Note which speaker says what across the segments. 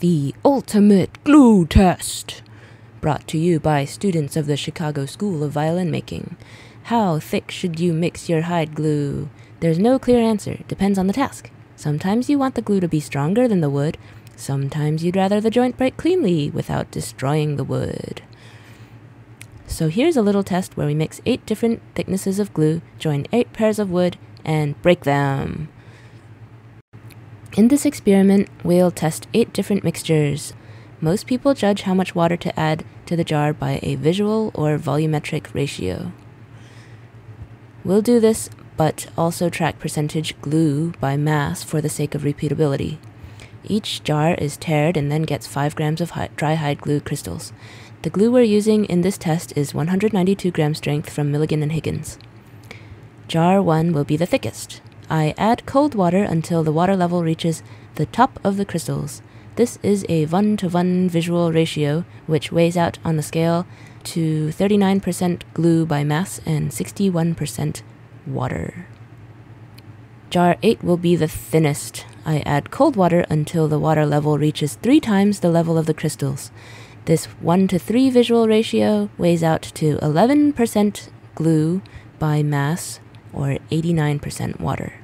Speaker 1: The Ultimate Glue Test! Brought to you by students of the Chicago School of Violin Making. How thick should you mix your hide glue? There's no clear answer, depends on the task. Sometimes you want the glue to be stronger than the wood, sometimes you'd rather the joint break cleanly without destroying the wood. So here's a little test where we mix eight different thicknesses of glue, join eight pairs of wood, and break them. In this experiment, we'll test eight different mixtures. Most people judge how much water to add to the jar by a visual or volumetric ratio. We'll do this, but also track percentage glue by mass for the sake of repeatability. Each jar is tared and then gets 5 grams of dry hide glue crystals. The glue we're using in this test is 192 gram strength from Milligan and Higgins. Jar 1 will be the thickest. I add cold water until the water level reaches the top of the crystals. This is a 1 to 1 visual ratio, which weighs out on the scale to 39% glue by mass and 61% water. Jar 8 will be the thinnest. I add cold water until the water level reaches three times the level of the crystals. This 1 to 3 visual ratio weighs out to 11% glue by mass or 89% water.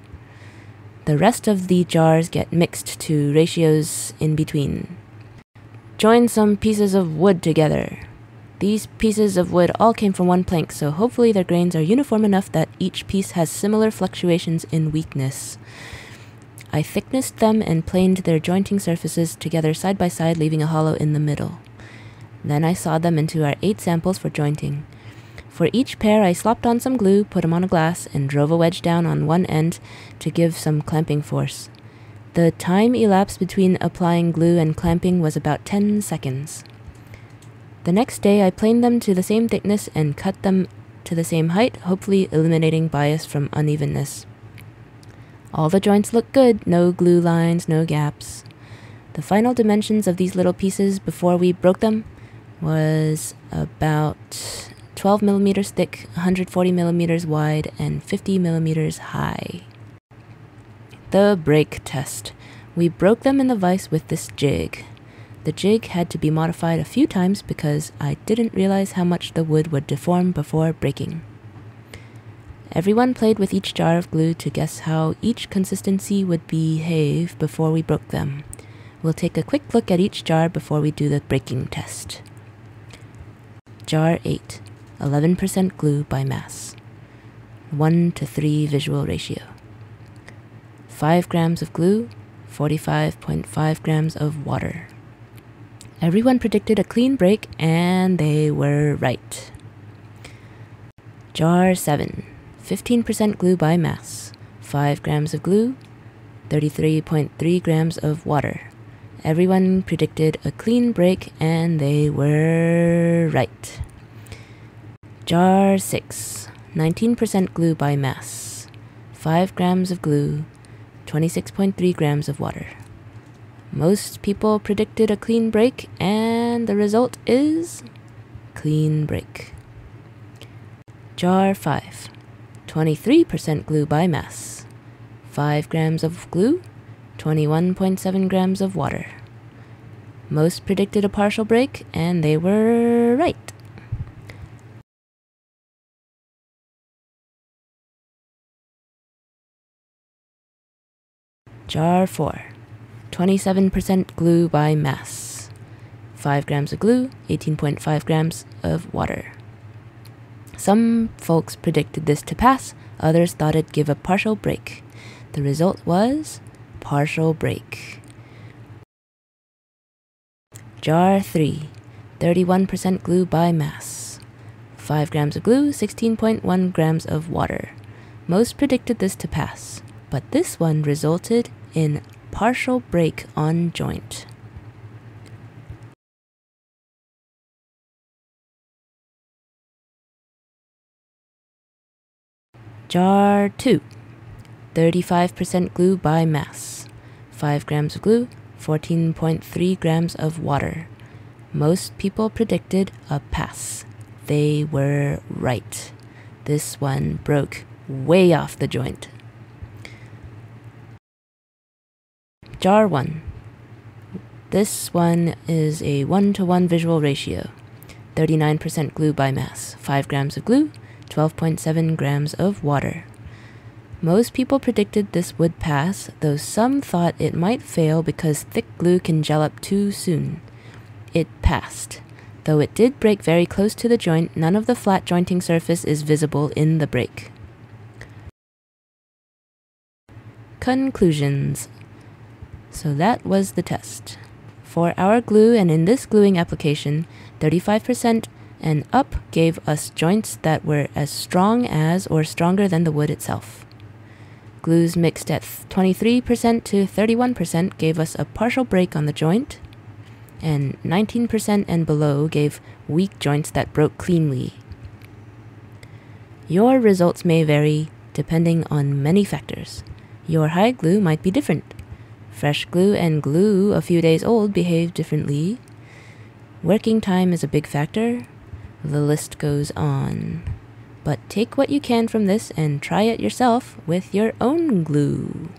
Speaker 1: The rest of the jars get mixed to ratios in between. Join some pieces of wood together. These pieces of wood all came from one plank, so hopefully their grains are uniform enough that each piece has similar fluctuations in weakness. I thicknessed them and planed their jointing surfaces together side by side, leaving a hollow in the middle. Then I sawed them into our eight samples for jointing. For each pair, I slopped on some glue, put them on a glass, and drove a wedge down on one end to give some clamping force. The time elapsed between applying glue and clamping was about 10 seconds. The next day, I planed them to the same thickness and cut them to the same height, hopefully eliminating bias from unevenness. All the joints look good, no glue lines, no gaps. The final dimensions of these little pieces before we broke them was about 12 millimeters thick, 140 millimeters wide, and 50 millimeters high. The break test. We broke them in the vise with this jig. The jig had to be modified a few times because I didn't realize how much the wood would deform before breaking. Everyone played with each jar of glue to guess how each consistency would behave before we broke them. We'll take a quick look at each jar before we do the breaking test. Jar 8. 11% glue by mass, 1 to 3 visual ratio. 5 grams of glue, 45.5 grams of water. Everyone predicted a clean break, and they were right. Jar 7, 15% glue by mass, 5 grams of glue, 33.3 grams of water. Everyone predicted a clean break, and they were right. Jar 6. 19% glue by mass. 5 grams of glue. 26.3 grams of water. Most people predicted a clean break, and the result is clean break. Jar 5. 23% glue by mass. 5 grams of glue. 21.7 grams of water. Most predicted a partial break, and they were right. Jar 4. 27% glue by mass. 5 grams of glue, 18.5 grams of water. Some folks predicted this to pass, others thought it'd give a partial break. The result was partial break. Jar 3. 31% glue by mass. 5 grams of glue, 16.1 grams of water. Most predicted this to pass, but this one resulted in partial break on joint. Jar 2. 35% glue by mass. 5 grams of glue, 14.3 grams of water. Most people predicted a pass. They were right. This one broke way off the joint. Jar 1. This one is a 1 to 1 visual ratio 39% glue by mass, 5 grams of glue, 12.7 grams of water. Most people predicted this would pass, though some thought it might fail because thick glue can gel up too soon. It passed. Though it did break very close to the joint, none of the flat jointing surface is visible in the break. Conclusions. So that was the test. For our glue and in this gluing application, 35% and up gave us joints that were as strong as or stronger than the wood itself. Glues mixed at 23% to 31% gave us a partial break on the joint, and 19% and below gave weak joints that broke cleanly. Your results may vary depending on many factors. Your hide glue might be different. Fresh glue and glue a few days old behave differently. Working time is a big factor. The list goes on. But take what you can from this and try it yourself with your own glue.